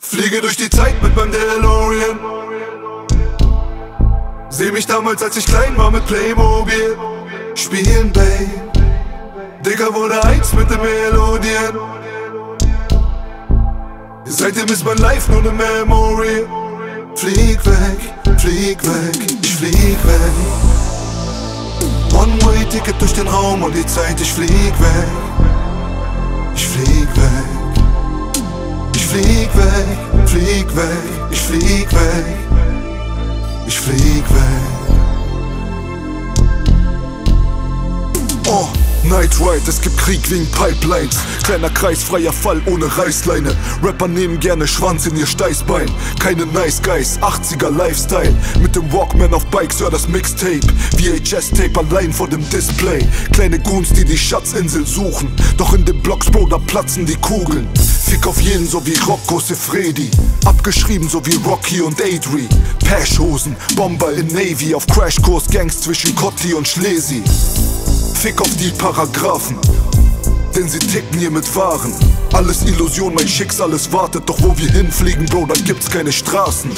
Fliege durch die Zeit mit meinem DeLorean. Seh mich damals, als ich klein war mit Playmobil. Spielen, Babe Digga wurde eins mit den Melodien. Seitdem ist mein Life nur ne Memory. Flieg weg, flieg weg, ich flieg weg. One-Way-Ticket durch den Raum und die Zeit, ich flieg weg. Ich flieg weg weg, flieg weg, ich flieg weg, ich flieg weg. Oh. Night Ride, es gibt Krieg wegen Pipelines. Kleiner Kreis, freier Fall ohne Reißleine. Rapper nehmen gerne Schwanz in ihr Steißbein. Keine Nice Guys, 80er Lifestyle. Mit dem Walkman auf Bikes, hör das Mixtape. VHS-Tape allein vor dem Display. Kleine Goons, die die Schatzinsel suchen. Doch in den Blocks, Bro, da platzen die Kugeln Fick auf jeden, so wie Rocco Sefredi Abgeschrieben, so wie Rocky und Adri Pashhosen, Bomber in Navy Auf Crashkurs, Gangs zwischen Cotti und Schlesi Fick auf die Paragraphen, denn sie ticken hier mit Waren. Alles Illusion, mein Schicksal, es wartet, doch wo wir hinfliegen, Bro, da gibt's keine Straßen.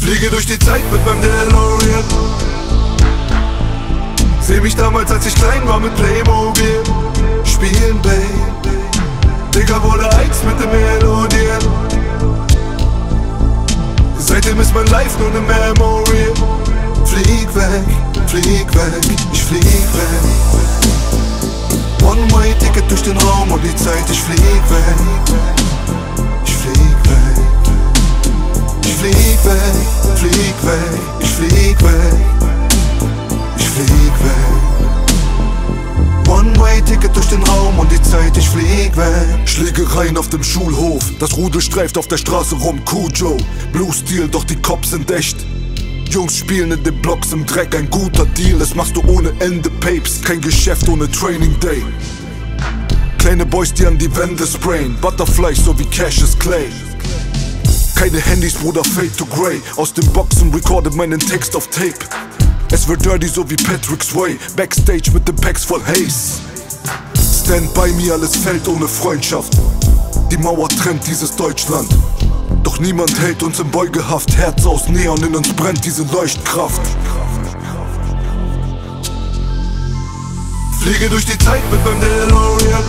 Fliege durch die Zeit mit meinem DeLorean. Seh mich damals, als ich klein war mit Playmobil. Spielen, Babe. Digga wurde eins mit den Melodien. Seitdem ist mein Life nur ne Memory. Flieg weg, flieg weg, ich flieg weg One-Way-Ticket durch den Raum und die Zeit, ich flieg weg Ich flieg weg Ich flieg weg, flieg weg, ich flieg weg Schlägereien auf dem Schulhof, das Rudel streift auf der Straße rum, Kujo Blue-Stil, doch die Cops sind echt Jungs spielen in den Blocks im Dreck, ein guter Deal, das machst du ohne Ende Papes, kein Geschäft ohne Training Day. Kleine Boys, die an die Wände sprayen, Butterflies so wie Cassius Clay. Keine Handys, Bruder, fade to grey. Aus den Boxen recorde meinen Text auf Tape. Es wird dirty so wie Patrick's Way, Backstage mit den Packs voll Haze. Stand bei mir, alles fällt ohne Freundschaft. Die Mauer trennt dieses Deutschland. Doch niemand hält uns in Beugehaft Herz aus Neon, in uns brennt diese Leuchtkraft Fliege durch die Zeit mit meinem DeLorean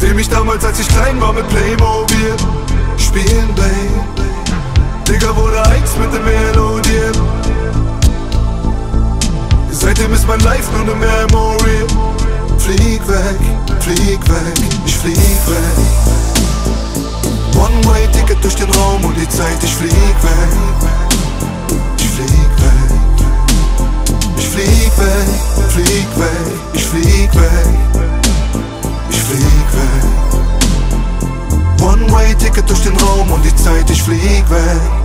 Seh mich damals, als ich klein war mit Playmobil Spielen, Seitdem ist mein Life nur ne Memory. Flieg weg, flieg weg, ich flieg weg. One-Way-Ticket durch den Raum und die Zeit, ich flieg weg. Ich flieg weg. Ich flieg weg, flieg weg, ich flieg weg. Ich flieg weg. One-Way-Ticket durch den Raum und die Zeit, ich flieg weg